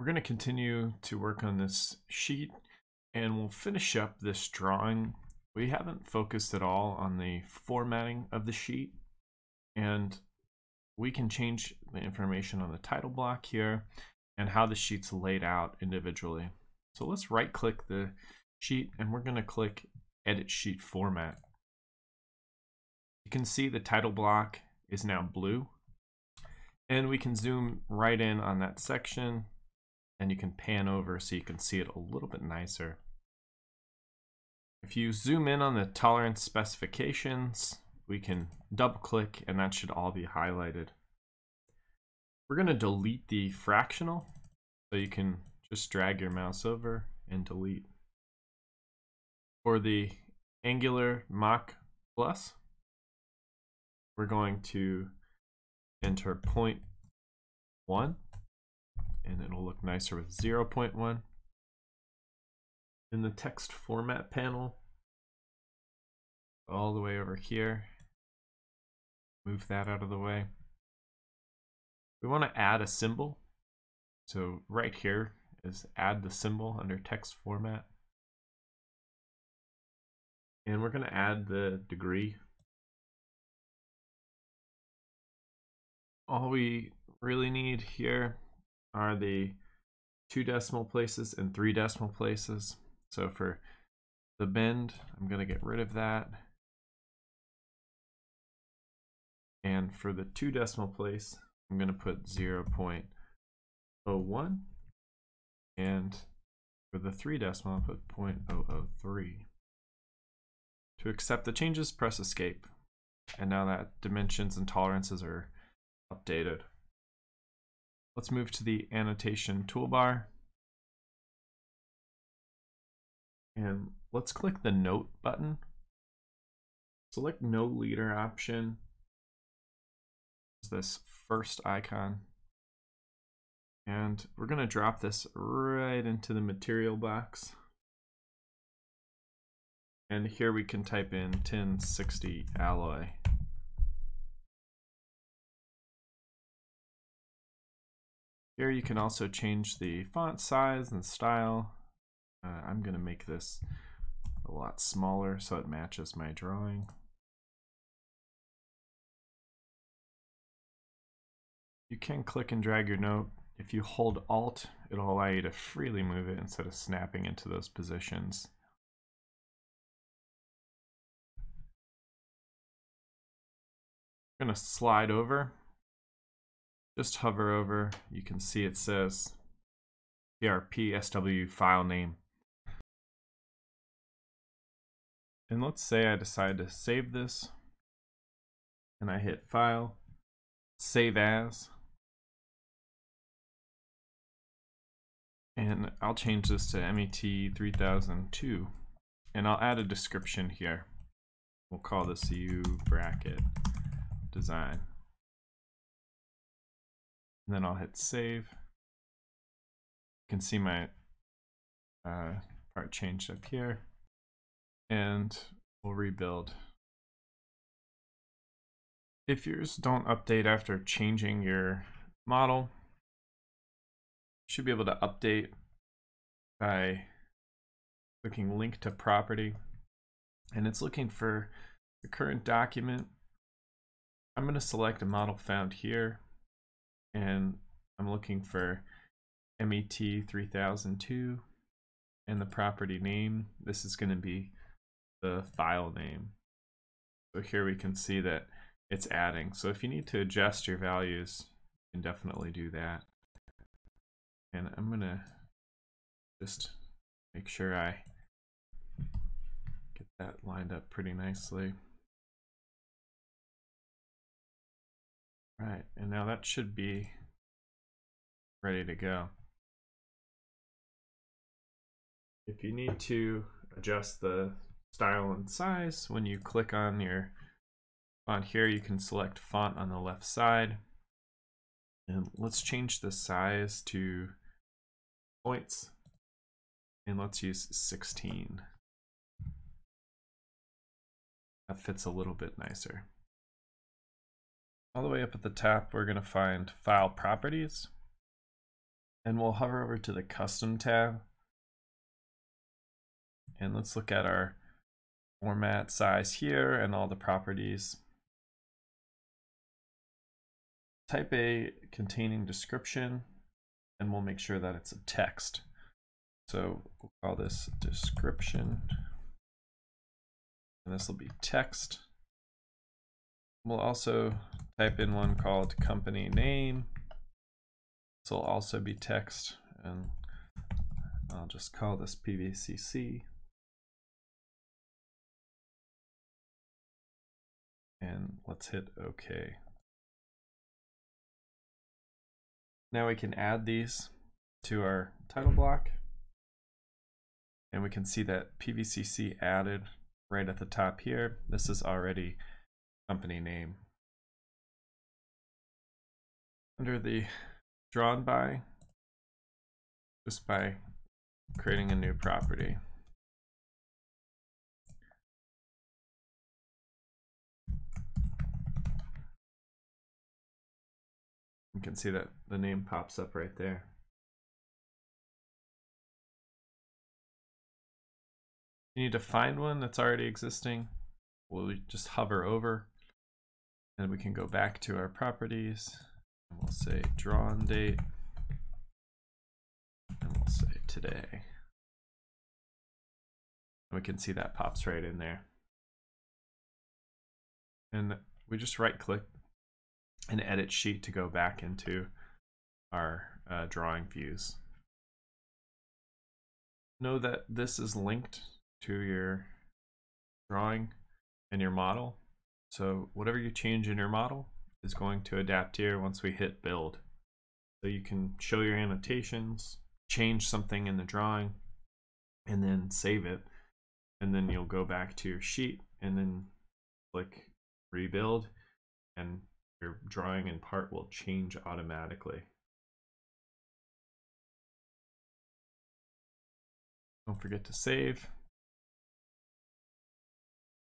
we're going to continue to work on this sheet and we'll finish up this drawing. We haven't focused at all on the formatting of the sheet and we can change the information on the title block here and how the sheet's laid out individually. So let's right click the sheet and we're going to click edit sheet format. You can see the title block is now blue and we can zoom right in on that section and you can pan over so you can see it a little bit nicer. If you zoom in on the tolerance specifications, we can double click and that should all be highlighted. We're going to delete the fractional, so you can just drag your mouse over and delete. For the Angular Mach Plus, we're going to enter point 0.1 and it'll look nicer with 0.1. In the text format panel, all the way over here, move that out of the way. We want to add a symbol. So right here is add the symbol under text format. And we're going to add the degree. All we really need here are the two decimal places and three decimal places. So for the bend, I'm going to get rid of that. And for the two decimal place, I'm going to put 0 0.01. And for the three decimal, I'll put 0.003. To accept the changes, press escape. And now that dimensions and tolerances are updated. Let's move to the annotation toolbar. And let's click the note button. Select no leader option. This first icon. And we're going to drop this right into the material box. And here we can type in 1060 alloy. Here you can also change the font size and style. Uh, I'm going to make this a lot smaller so it matches my drawing. You can click and drag your note. If you hold Alt, it'll allow you to freely move it instead of snapping into those positions. I'm going to slide over just hover over, you can see it says PRP SW file name. And let's say I decide to save this and I hit file, save as, and I'll change this to MET 3002 and I'll add a description here. We'll call this U bracket design. And then I'll hit save. You can see my uh, part changed up here. And we'll rebuild. If yours don't update after changing your model, you should be able to update by clicking link to property. And it's looking for the current document. I'm going to select a model found here and I'm looking for MET 3002 and the property name. This is going to be the file name. So here we can see that it's adding. So if you need to adjust your values, you can definitely do that. And I'm going to just make sure I get that lined up pretty nicely. Right, and now that should be ready to go. If you need to adjust the style and size, when you click on your font here, you can select font on the left side. And let's change the size to points. And let's use 16. That fits a little bit nicer. All the way up at the top, we're going to find File Properties. And we'll hover over to the custom tab. And let's look at our format size here and all the properties. Type A containing description, and we'll make sure that it's a text. So we'll call this description, and this will be text. We'll also type in one called company name. This will also be text, and I'll just call this PVCC. and let's hit OK. Now we can add these to our title block and we can see that PVCC added right at the top here. This is already company name. Under the drawn by, just by creating a new property. You can see that the name pops up right there. You need to find one that's already existing. We'll just hover over and we can go back to our properties we'll say drawn date and we'll say today. And we can see that pops right in there. And we just right click and edit sheet to go back into our uh, drawing views. Know that this is linked to your drawing and your model. So whatever you change in your model is going to adapt here once we hit build. So you can show your annotations, change something in the drawing, and then save it. And then you'll go back to your sheet and then click rebuild and your drawing in part will change automatically. Don't forget to save.